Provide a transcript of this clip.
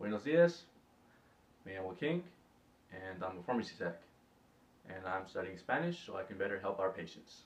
Buenos dias. Me llamo King, and I'm a pharmacy tech. And I'm studying Spanish so I can better help our patients.